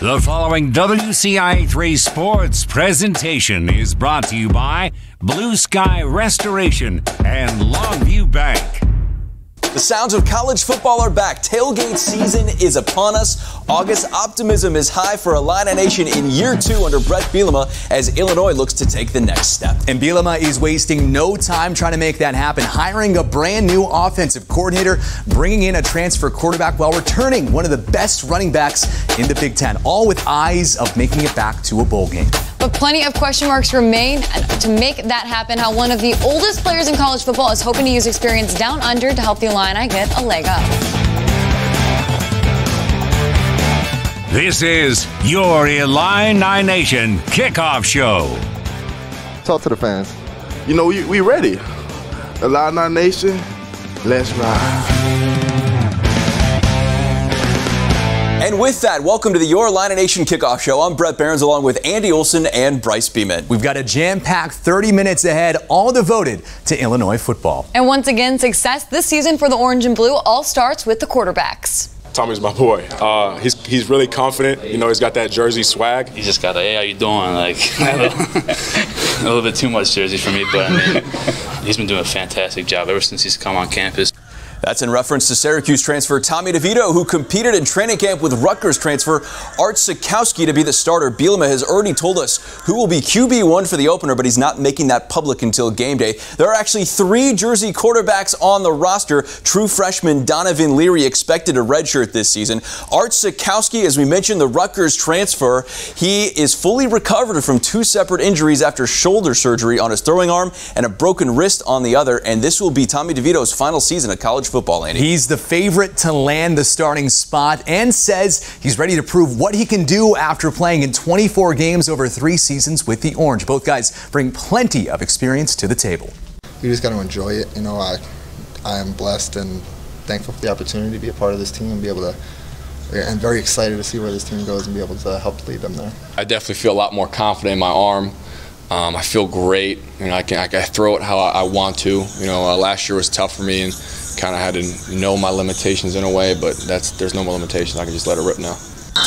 The following WCIA3 sports presentation is brought to you by Blue Sky Restoration and Longview Bank. The sounds of college football are back. Tailgate season is upon us. August optimism is high for Illini Nation in year two under Bret Bielema as Illinois looks to take the next step. And Bielema is wasting no time trying to make that happen, hiring a brand new offensive coordinator, bringing in a transfer quarterback while returning one of the best running backs in the Big Ten, all with eyes of making it back to a bowl game. But plenty of question marks remain to make that happen. How one of the oldest players in college football is hoping to use experience down under to help the Illini get a leg up. This is your Illini Nation kickoff show. Talk to the fans. You know, we, we ready. Illini Nation, let's ride. And with that, welcome to the Your Illini Nation kickoff show. I'm Bret Beherns along with Andy Olson and Brice Bement. We've got a jam packed 30 minutes ahead, all devoted to Illinois football. And once again, success this season for the Orange and Blue all starts with the quarterbacks. Tommy's my boy. Uh, he's he's really confident. You know, he's got that jersey swag. He just got a, hey, how you doing? Like a little bit too much jersey for me, but I mean, he's been doing a fantastic job ever since he's come on campus. That's in reference to Syracuse transfer Tommy DeVito, who competed in training camp with Rutgers transfer Art Sitkowski to be the starter. Bielema has already told us who will be QB1 for the opener, but he's not making that public until game day. There are actually three Jersey quarterbacks on the roster. True freshman Donovan Leary expected a redshirt this season. Art Sitkowski, as we mentioned, the Rutgers transfer, he is fully recovered from two separate injuries after shoulder surgery on his throwing arm and a broken wrist on the other. And this will be Tommy DeVito's final season at college football, Andy. He's the favorite to land the starting spot and says he's ready to prove what he can do after playing in 24 games over three seasons with the Orange. Both guys bring plenty of experience to the table. You just got to enjoy it. You know, I, I am blessed and thankful for the opportunity to be a part of this team and be able to and very excited to see where this team goes and be able to help lead them there. I definitely feel a lot more confident in my arm. Um, I feel great. You know, I can, I can throw it how I, I want to. You know, uh, last year was tough for me and kind of had to know my limitations in a way, but that's there's no more limitations. I can just let it rip now.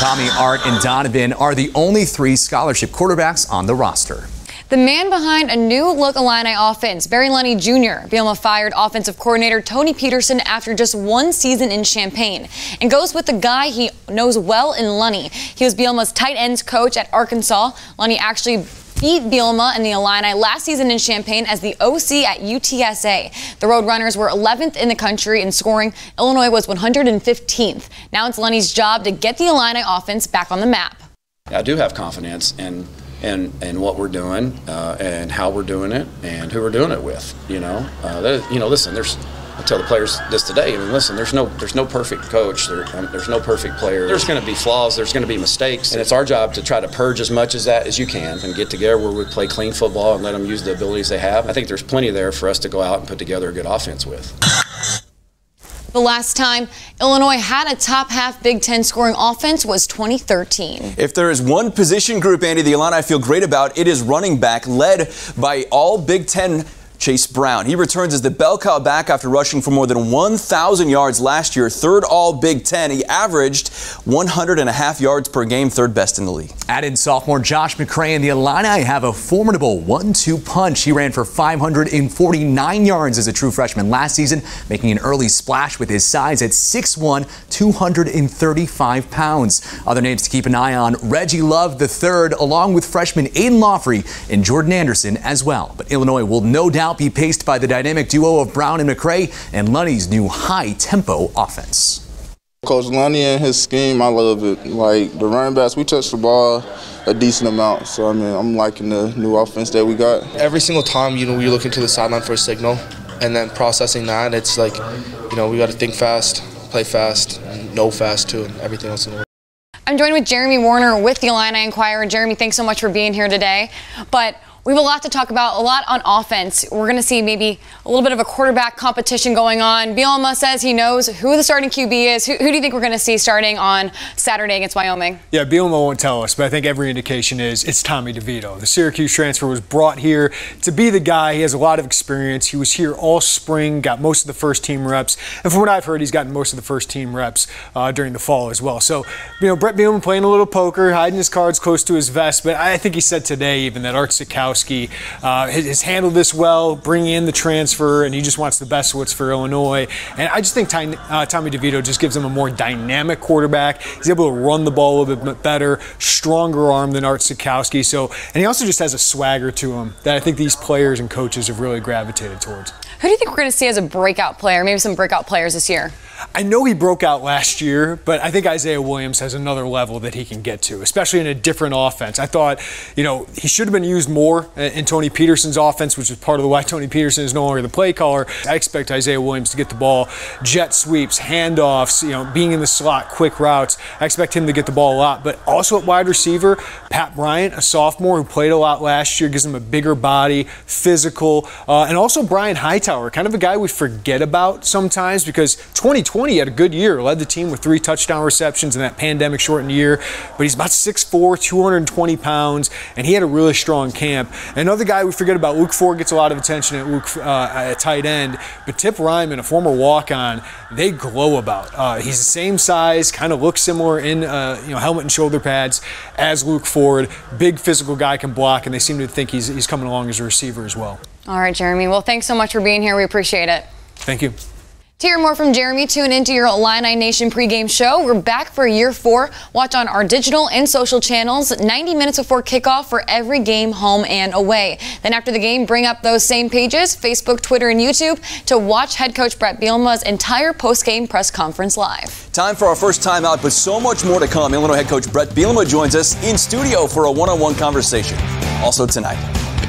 Tommy, Art, and Donovan are the only three scholarship quarterbacks on the roster. The man behind a new look Illini offense, Barry Lunney Jr. Bielema fired offensive coordinator Tony Petersen after just one season in Champaign and goes with the guy he knows well in Lunney. He was Bielema's tight ends coach at Arkansas. Lunney actually beat Bielema and the Illini last season in Champaign as the OC at UTSA. The Roadrunners were 11th in the country in scoring. Illinois was 115th. Now it's Lunney's job to get the Illini offense back on the map. I do have confidence in in, in what we're doing uh, and how we're doing it and who we're doing it with. You know, uh, that, you know. Listen, there's I tell the players this today. I mean, listen, there's no there's no perfect coach. There, um, there's no perfect player. There's going to be flaws. There's going to be mistakes, and it's our job to try to purge as much as that as you can and get together where we play clean football and let them use the abilities they have. I think there's plenty there for us to go out and put together a good offense with. The last time Illinois had a top half Big Ten scoring offense was 2013. If there is one position group, Andy, the Illini I feel great about, it is running back, led by all Big Ten Chase Brown. He returns as the bell cow back after rushing for more than 1,000 yards last year, third all Big Ten. He averaged 100 and a half yards per game, third best in the league. Add in sophomore Josh McCray and the Illini have a formidable one-two punch. He ran for 549 yards as a true freshman last season, making an early splash with his size at 6'1", 235 pounds. Other names to keep an eye on, Reggie Love III, along with freshman Aidan Laughery and Jordan Anderson as well. But Illinois will no doubt be paced by the dynamic duo of Brown and McCray and Lunney's new high-tempo offense. Coach Lunney and his scheme, I love it. Like the running backs, we touch the ball a decent amount. So I mean, I'm liking the new offense that we got. Every single time, you know, we look into the sideline for a signal, and then processing that, it's like, you know, we got to think fast, play fast, and know fast too, and everything else in the world. I'm joined with Jeremy Werner with the Illini Inquirer. Jeremy, thanks so much for being here today. But We have a lot to talk about, a lot on offense. We're going to see maybe a little bit of a quarterback competition going on. Bielema says he knows who the starting QB is. Who, who do you think we're going to see starting on Saturday against Wyoming? Yeah, Bielema won't tell us, but I think every indication is it's Tommy DeVito. The Syracuse transfer was brought here to be the guy. He has a lot of experience. He was here all spring, got most of the first team reps, and from what I've heard, he's gotten most of the first team reps uh, during the fall as well. So, you know, Bret Bielema playing a little poker, hiding his cards close to his vest, but I think he said today even that Art Uh, has handled this well, bringing in the transfer, and he just wants the best of what's for Illinois. And I just think Ty, uh, Tommy DeVito just gives him a more dynamic quarterback. He's able to run the ball a little bit better, stronger arm than Art Sitkowski. So, and he also just has a swagger to him that I think these players and coaches have really gravitated towards. Who do you think we're going to see as a breakout player? Maybe some breakout players this year. I know he broke out last year, but I think Isaiah Williams has another level that he can get to, especially in a different offense. I thought, you know, he should have been used more in Tony Petersen's offense, which is part of the why Tony Petersen is no longer the play caller. I expect Isaiah Williams to get the ball, jet sweeps, handoffs, you know, being in the slot, quick routes. I expect him to get the ball a lot, but also at wide receiver, Pat Bryant, a sophomore who played a lot last year, gives him a bigger body, physical, uh, and also Brian Hightower, kind of a guy we forget about sometimes because 2020 had a good year, led the team with three touchdown receptions in that pandemic shortened year, but he's about 6'4, 220 pounds, and he had a really strong camp. Another guy we forget about, Luke Ford gets a lot of attention at Luke uh, at tight end, but Tip Reiman, a former walk-on, they glow about. Uh, he's the same size, kind of looks similar in uh, you know helmet and shoulder pads as Luke Ford. Big physical guy can block, and they seem to think he's he's coming along as a receiver as well. All right, Jeremy. Well, thanks so much for being here. We appreciate it. Thank you. To hear more from Jeremy, tune into your Illini Nation pregame show. We're back for year four. Watch on our digital and social channels 90 minutes before kickoff for every game, home and away. Then after the game, bring up those same pages, Facebook, Twitter, and YouTube, to watch head coach Bret Bielema's entire postgame press conference live. Time for our first timeout, but so much more to come. Illinois head coach Bret Bielema joins us in studio for a one-on-one conversation. Also tonight.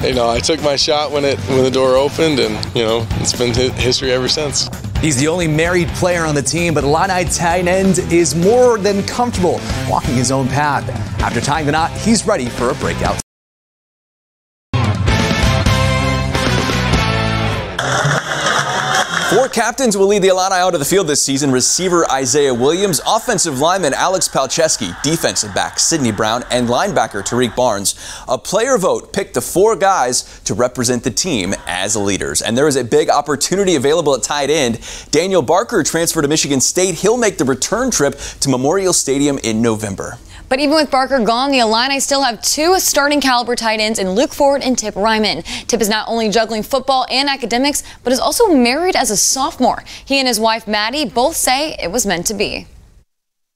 You know, I took my shot when it when the door opened, and you know, it's been history ever since. He's the only married player on the team, but Illini tight end is more than comfortable walking his own path. After tying the knot, he's ready for a breakout. Four captains will lead the Illini out of the field this season. Receiver Isaiah Williams, offensive lineman Alex Palczewski, defensive back Sidney Brown, and linebacker Tarique Barnes. A player vote picked the four guys to represent the team as leaders. And there is a big opportunity available at tight end. Daniel Barker transferred to Michigan State. He'll make the return trip to Memorial Stadium in November. But even with Barker gone, the Illini still have two starting caliber tight ends in Luke Ford and Tip Reiman. Tip is not only juggling football and academics, but is also married as a sophomore. He and his wife Maddie both say it was meant to be.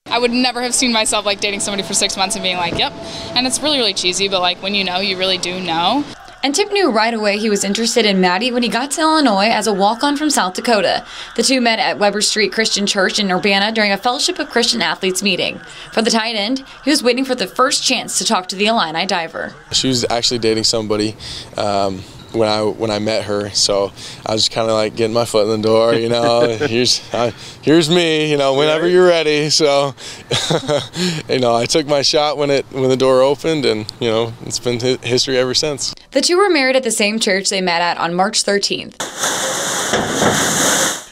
I would never have seen myself like dating somebody for six months and being like, yep. And it's really, really cheesy, but like when you know, you really do know. And Tip knew right away he was interested in Maddie when he got to Illinois as a walk on from South Dakota. The two met at Weber Street Christian Church in Urbana during a Fellowship of Christian Athletes meeting. For the tight end, he was waiting for the first chance to talk to the Illini diver. She was actually dating somebody. Um, when I when I met her. So I was kind of like getting my foot in the door, you know. here's uh, here's me, you know. Whenever you're ready. So you know, I took my shot when it when the door opened, and you know, it's been history ever since. The two were married at the same church they met at on March 13th.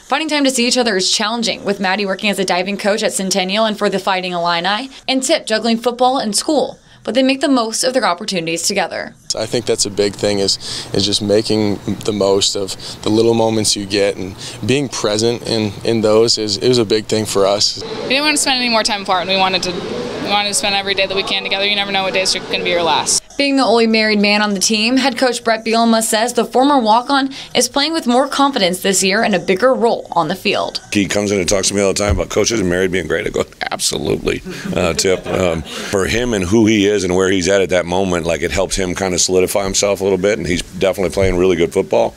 Finding time to see each other is challenging, with Maddie working as a diving coach at Centennial and for the Fighting Illini, and Tip juggling football and school but they make the most of their opportunities together. I think that's a big thing is is just making the most of the little moments you get and being present in, in those is, is a big thing for us. We didn't want to spend any more time apart and we wanted to we wanted to spend every day that we can together. You never know what days are going to be your last. Being the only married man on the team, head coach Bret Bielema says the former walk-on is playing with more confidence this year and a bigger role on the field. He comes in and talks to me all the time about coaches and married being great. I go, absolutely, uh, Tip. Um, for him and who he is and where he's at at that moment, like it helps him kind of solidify himself a little bit, and he's definitely playing really good football.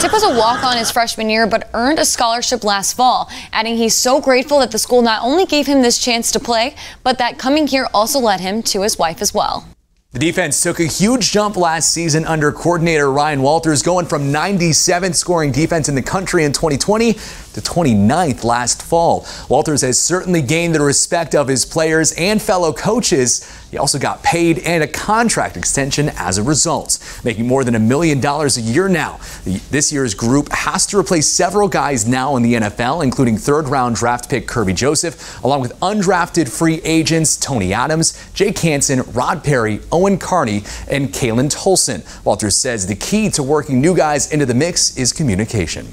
Tip was a walk on his freshman year, but earned a scholarship last fall, adding he's so grateful that the school not only gave him this chance to play, but that coming here also led him to his wife as well. The defense took a huge jump last season under coordinator Ryan Walters, going from 97th scoring defense in the country in 2020 to 29th last fall. Walters has certainly gained the respect of his players and fellow coaches. He also got paid and a contract extension as a result, making more than a million dollars a year now. This year's group has to replace several guys now in the NFL, including third round draft pick Kerby Joseph, along with undrafted free agents Tony Adams, Jake Hansen, Rod Perry, Owen Carney, and Khalan Tolson. Walters says the key to working new guys into the mix is communication.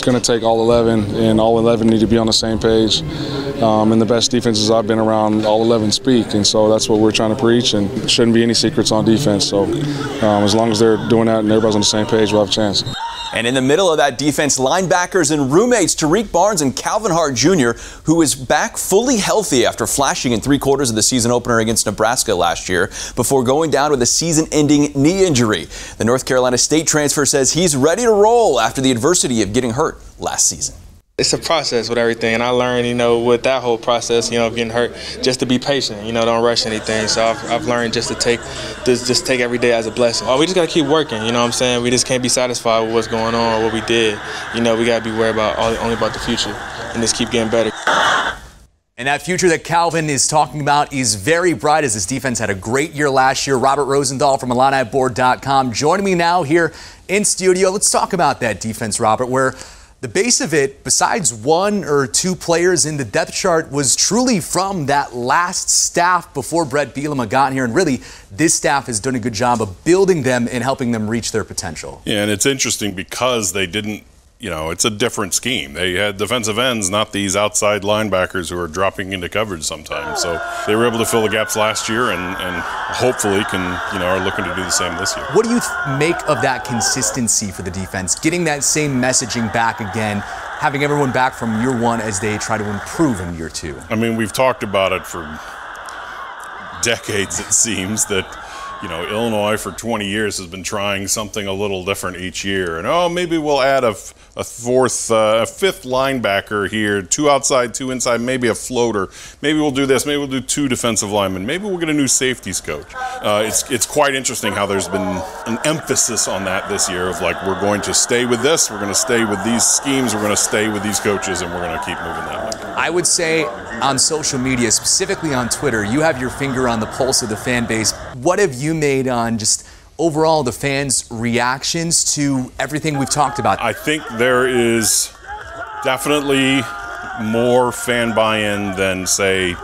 It's going to take all 11, and all 11 need to be on the same page. Um, and the best defenses I've been around, all 11 speak, and so that's what we're trying to preach. And shouldn't be any secrets on defense. So um, as long as they're doing that and everybody's on the same page, we'll have a chance. And in the middle of that defense, linebackers and roommates Tarique Barnes and Calvin Hart Jr., who is back fully healthy after flashing in three quarters of the season opener against Nebraska last year before going down with a season ending knee injury. The North Carolina State transfer says he's ready to roll after the adversity of getting hurt last season it's a process with everything, and I learned, you know, with that whole process, you know, of getting hurt, just to be patient. You know, don't rush anything. So I've, I've learned just to take, just, just take every day as a blessing. Oh, we just gotta keep working. You know what I'm saying? We just can't be satisfied with what's going on or what we did. You know, we gotta be worried about only about the future and just keep getting better. And that future that Calvin is talking about is very bright as this defense had a great year last year. Robert Rosendahl from IlliniBoard.com joining me now here in studio. Let's talk about that defense, Robert, where the base of it, besides one or two players in the depth chart, was truly from that last staff before Bret Bielema got here. And really, this staff has done a good job of building them and helping them reach their potential. Yeah, and it's interesting because they didn't you know, it's a different scheme. They had defensive ends, not these outside linebackers who are dropping into coverage sometimes. So they were able to fill the gaps last year and, and hopefully can, you know, are looking to do the same this year. What do you make of that consistency for the defense? Getting that same messaging back again, having everyone back from year one as they try to improve in year two? I mean, we've talked about it for decades, it seems, that you know, Illinois for 20 years has been trying something a little different each year. And oh, maybe we'll add a, a fourth, uh, a fifth linebacker here, two outside, two inside, maybe a floater. Maybe we'll do this. Maybe we'll do two defensive linemen. Maybe we'll get a new safeties coach. Uh, it's it's quite interesting how there's been an emphasis on that this year of like we're going to stay with this, we're going to stay with these schemes, we're going to stay with these coaches, and we're going to keep moving that way. I would say on social media, specifically on Twitter, you have your finger on the pulse of the fan base. What have you made on just overall the fans' reactions to everything we've talked about? I think there is definitely more fan buy-in than say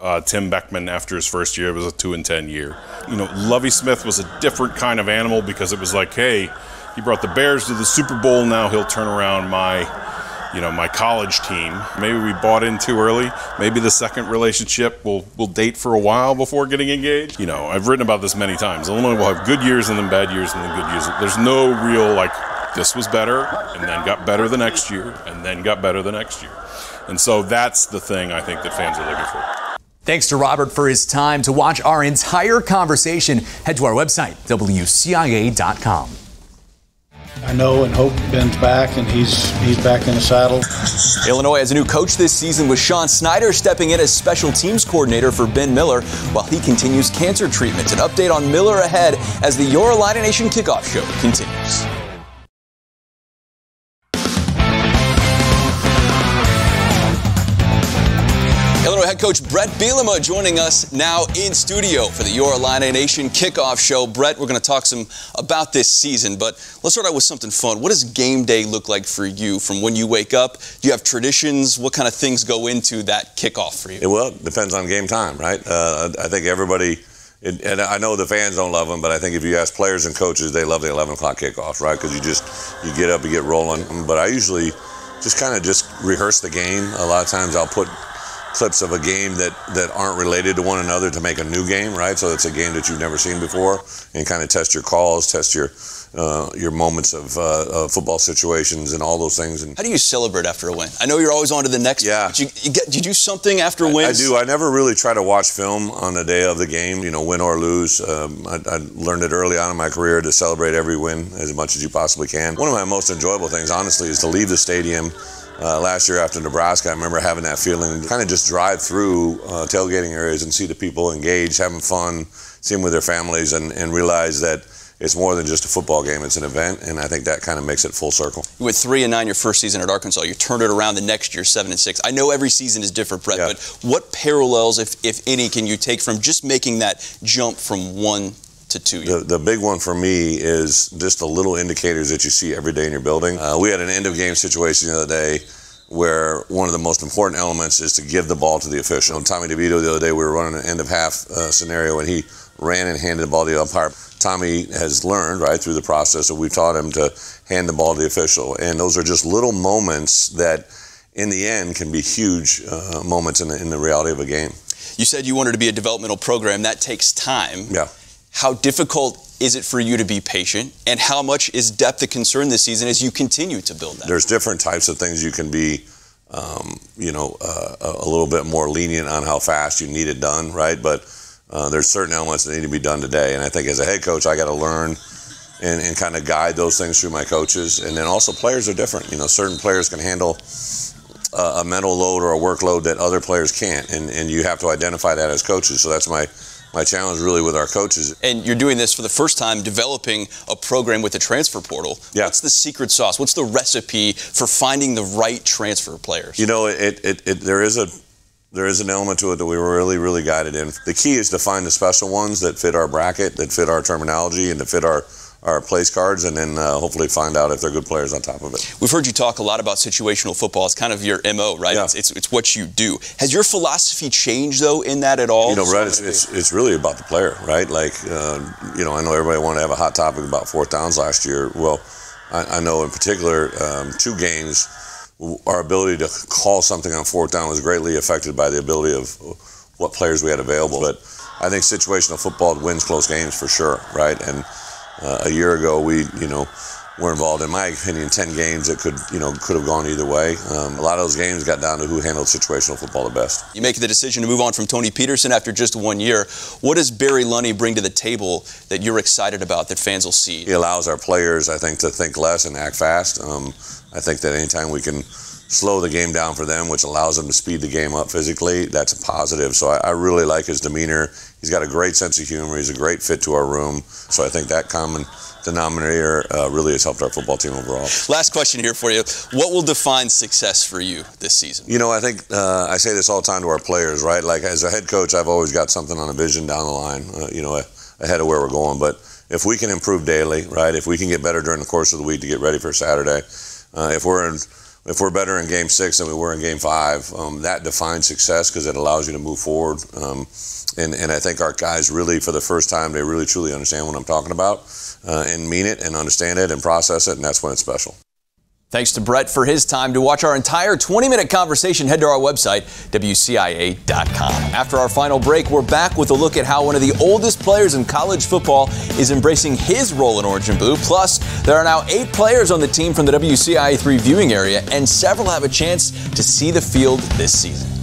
uh, Tim Beckman after his first year. It was a two and ten year. You know, Lovie Smith was a different kind of animal because it was like, hey, he brought the Bears to the Super Bowl. Now he'll turn around my you know, my college team. Maybe we bought in too early. Maybe the second relationship will will date for a while before getting engaged. You know, I've written about this many times. Illinois will have good years and then bad years and then good years. There's no real like this was better and then got better the next year and then got better the next year. And so that's the thing I think that fans are looking for. Thanks to Robert for his time. To watch our entire conversation, head to our website, WCIA.com. I know and hope Ben's back and he's he's back in the saddle. Illinois has a new coach this season with Sean Snyder stepping in as special teams coordinator for Ben Miller while he continues cancer treatment. An update on Miller ahead as the Your Illini Nation kickoff show continues. Coach Bret Bielema joining us now in studio for the Your Illini Nation kickoff show. Bret, we're going to talk some about this season, but let's start out with something fun. What does game day look like for you from when you wake up? Do you have traditions? What kind of things go into that kickoff for you? Well, it depends on game time, right? Uh, I think everybody. It, and I know the fans don't love them, but I think if you ask players and coaches, they love the 11 o'clock kickoff, right? Because you just you get up, you get rolling. But I usually just kind of just rehearse the game. A lot of times I'll put clips of a game that, that aren't related to one another to make a new game, right? So it's a game that you've never seen before, and kind of test your calls, test your uh, your moments of uh, football situations, and all those things. And how do you celebrate after a win? I know you're always on to the next. Yeah. But you, you get, do you do something after wins? I, I, do. I never really try to watch film on the day of the game. You know, win or lose. Um, I, I learned it early on in my career to celebrate every win as much as you possibly can. One of my most enjoyable things, honestly, is to leave the stadium uh, last year after Nebraska, I remember having that feeling, kind of just drive through uh, tailgating areas and see the people engaged, having fun, see them with their families, and, and realize that it's more than just a football game; it's an event, and I think that kind of makes it full circle. You went three and nine your first season at Arkansas. You turned it around the next year, seven and six. I know every season is different, Bret, but what parallels, if if any, can you take from just making that jump from one to two? The, the big one for me is just the little indicators that you see every day in your building. Uh, we had an end of game situation the other day where one of the most important elements is to give the ball to the official. And Tommy DeVito the other day, we were running an end of half uh, scenario, and he ran and handed the ball to the umpire. Tommy has learned, right, through the process that we've taught him to hand the ball to the official. And those are just little moments that, in the end, can be huge uh, moments in the, in the reality of a game. You said you wanted to be a developmental program. That takes time. Yeah. How difficult is it for you to be patient? And how much is depth a concern this season as you continue to build that? There's different types of things you can be, um, you know, uh, a little bit more lenient on how fast you need it done, right? But uh, there's certain elements that need to be done today. And I think as a head coach, I got to learn and, and kind of guide those things through my coaches. And then also players are different. You know, certain players can handle a, a mental load or a workload that other players can't. And, and you have to identify that as coaches. So that's my my challenge really with our coaches. And you're doing this for the first time, developing a program with the transfer portal. Yeah. What's the secret sauce? What's the recipe for finding the right transfer players? You know, it, it, it there is a there is an element to it that we were really, really guided in. The key is to find the special ones that fit our bracket, that fit our terminology, and that fit our our place cards, and then uh, hopefully find out if they're good players on top of it. We've heard you talk a lot about situational football. It's kind of your MO, right? Yeah. It's, it's, it's what you do. Has your philosophy changed, though, in that at all? You know, Bret, it's, it's, it's really about the player, right? Like, uh, you know, I know everybody wanted to have a hot topic about fourth downs last year. Well, I, I know in particular, um, two games, our ability to call something on fourth down was greatly affected by the ability of what players we had available. But I think situational football wins close games for sure, right? And uh, a year ago, we, you know, were involved, in my opinion, 10 games that could, you know, could have gone either way. Um, a lot of those games got down to who handled situational football the best. You make the decision to move on from Tony Petersen after just one year. What does Barry Lunney bring to the table that you're excited about that fans will see? He allows our players, I think, to think less and act fast. Um, I think that anytime we can slow the game down for them, which allows them to speed the game up physically, that's a positive. So I, I really like his demeanor. He's got a great sense of humor. He's a great fit to our room. So I think that common denominator uh, really has helped our football team overall. Last question here for you. What will define success for you this season? You know, I think uh, I say this all the time to our players, right? Like as a head coach, I've always got something on a vision down the line, uh, you know, ahead of where we're going. But if we can improve daily, right? If we can get better during the course of the week to get ready for Saturday, uh, if we're in if we're better in game six than we were in game five, um, that defines success because it allows you to move forward. Um, and, and I think our guys really, for the first time, they really truly understand what I'm talking about uh, and mean it and understand it and process it, and that's when it's special. Thanks to Bret for his time. To watch our entire 20 minute conversation, head to our website, WCIA.com. After our final break, we're back with a look at how one of the oldest players in college football is embracing his role in Orange and Blue. Plus, there are now eight players on the team from the WCIA 3 viewing area, and several have a chance to see the field this season.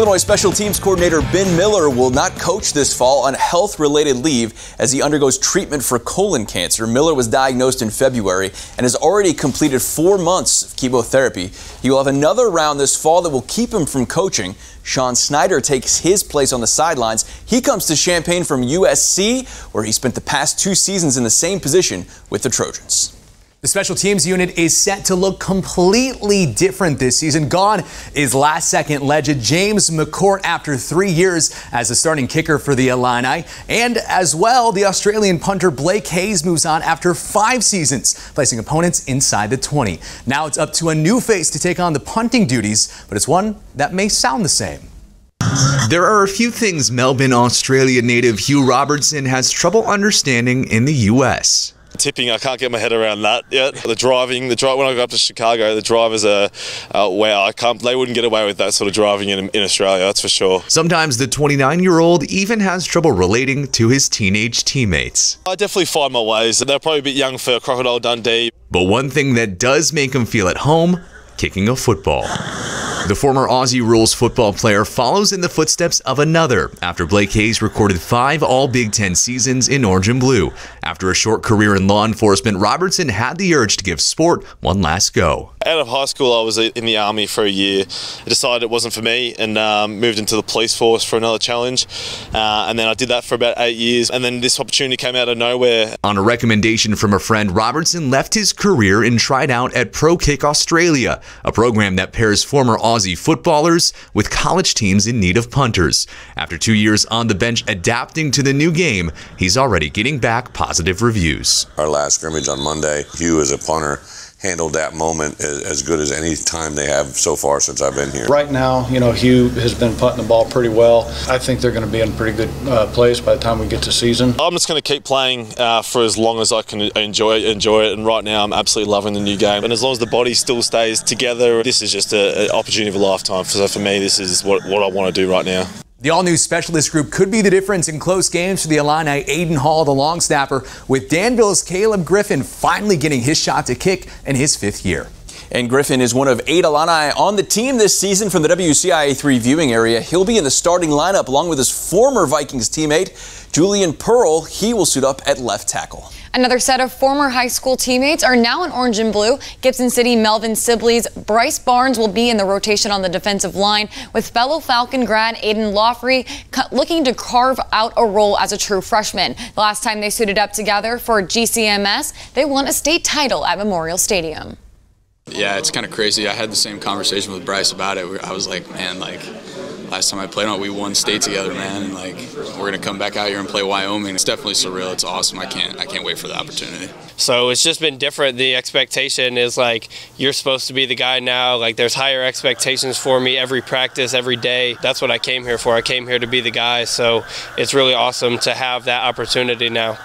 Illinois special teams coordinator Ben Miller will not coach this fall on health related leave as he undergoes treatment for colon cancer. Miller was diagnosed in February and has already completed four months of chemotherapy. He will have another round this fall that will keep him from coaching. Sean Snyder takes his place on the sidelines. He comes to Champaign from USC, where he spent the past two seasons in the same position with the Trojans. The special teams unit is set to look completely different this season. Gone is last second legend James McCourt after three years as a starting kicker for the Illini. And as well, the Australian punter Blake Hayes moves on after five seasons, placing opponents inside the 20. Now it's up to a new face to take on the punting duties, but it's one that may sound the same. There are a few things Melbourne, Australia native Hugh Robertson has trouble understanding in the U.S. Tipping, I can't get my head around that yet. The driving, the drive when I go up to Chicago, the drivers are uh, wow. I can't. They wouldn't get away with that sort of driving in, in Australia. That's for sure. Sometimes the 29 year old even has trouble relating to his teenage teammates. I definitely find my ways. They're probably a bit young for Crocodile Dundee. But one thing that does make him feel at home kicking a football. The former Aussie Rules football player follows in the footsteps of another after Blake Hayes recorded five All Big Ten seasons in orange and blue. After a short career in law enforcement, Robertson had the urge to give sport one last go. Out of high school, I was in the army for a year. I decided it wasn't for me and um, moved into the police force for another challenge. Uh, and then I did that for about eight years. And then this opportunity came out of nowhere. On a recommendation from a friend, Robertson left his career and tried out at Pro Kick Australia, a program that pairs former Aussie footballers with college teams in need of punters. After two years on the bench adapting to the new game, he's already getting back positive reviews. Our last scrimmage on Monday, Hugh as a punter handled that moment as, as, good as any time they have so far since I've been here. Right now, you know, Hugh has been putting the ball pretty well. I think they're going to be in pretty good uh, place by the time we get to season. I'm just going to keep playing uh, for as long as I can enjoy it, enjoy it. And right now, I'm absolutely loving the new game. And as long as the body still stays together, this is just an opportunity of a lifetime. So for me, this is what, what I want to do right now. The all-new specialist group could be the difference in close games for the Illini. Aiden Hall, the long snapper, with Danville's Caleb Griffin finally getting his shot to kick in his fifth year. And Griffin is one of eight Illini on the team this season from the WCIA 3 viewing area. He'll be in the starting lineup along with his former Vikings teammate, Julian Pearl. He will suit up at left tackle. Another set of former high school teammates are now in orange and blue. Gibson City Melvin Sibley's Bryce Barnes will be in the rotation on the defensive line with fellow Falcon grad Aidan Laughery looking to carve out a role as a true freshman. The last time they suited up together for GCMS, they won a state title at Memorial Stadium. Yeah, it's kind of crazy. I had the same conversation with Bryce about it. I was like, man, like last time I played on, we won state together, man. And like we're gonna come back out here and play Wyoming. It's definitely surreal. It's awesome. I can't I can't wait for the opportunity. So it's just been different. The expectation is like you're supposed to be the guy now. Like there's higher expectations for me every practice, every day. That's what I came here for. I came here to be the guy. So it's really awesome to have that opportunity now.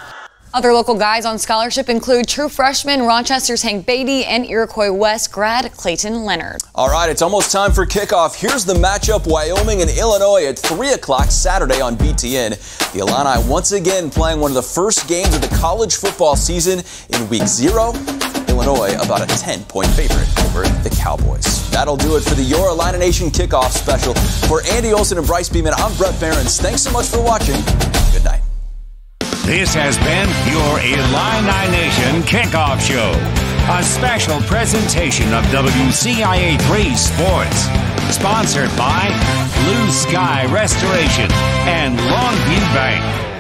Other local guys on scholarship include true freshman Rochester's Hank Beatty and Iroquois West grad Clayton Leonard. All right, it's almost time for kickoff. Here's the matchup Wyoming and Illinois at 3 o'clock Saturday on BTN. The Illini once again playing one of the first games of the college football season in week zero. Illinois about a 10 point favorite over the Cowboys. That'll do it for the Your Illini Nation kickoff special. For Andy Olson and Brice Bement, I'm Bret Beherns. Thanks so much for watching. Good night. This has been your Illini Nation Kickoff Show, a special presentation of WCIA 3 Sports, sponsored by Blue Sky Restoration and Longview Bank.